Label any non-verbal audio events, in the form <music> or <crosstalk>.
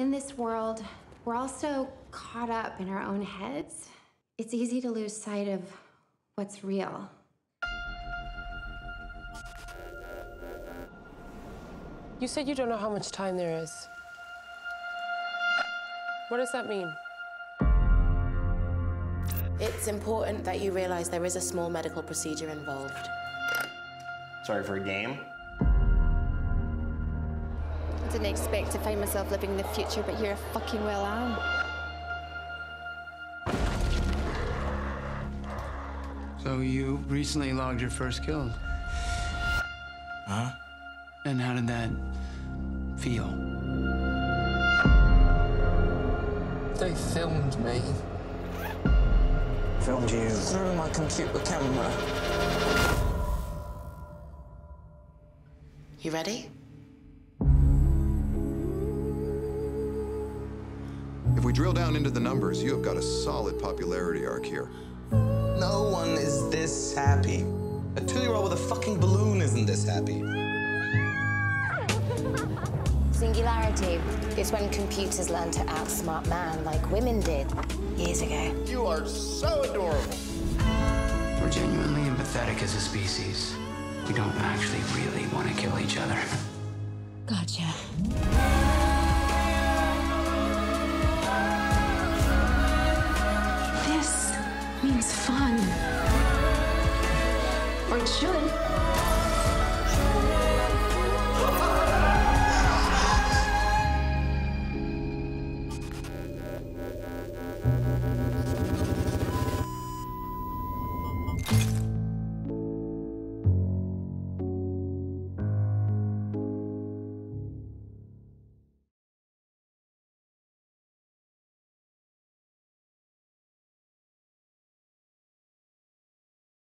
In this world, we're all so caught up in our own heads. It's easy to lose sight of what's real. You said you don't know how much time there is. What does that mean? It's important that you realize there is a small medical procedure involved. Sorry for a game? I didn't expect to find myself living in the future, but here I fucking well am. So you recently logged your first kill. Huh? And how did that feel? They filmed me Filmed you. through my computer camera. You ready? We drill down into the numbers, you have got a solid popularity arc here. No one is this happy. A two-year-old with a fucking balloon isn't this happy. <laughs> Singularity is when computers learn to outsmart man like women did years ago. You are so adorable. We're genuinely empathetic as a species. We don't actually really want to kill each other. Gotcha. Means fun. Or it should.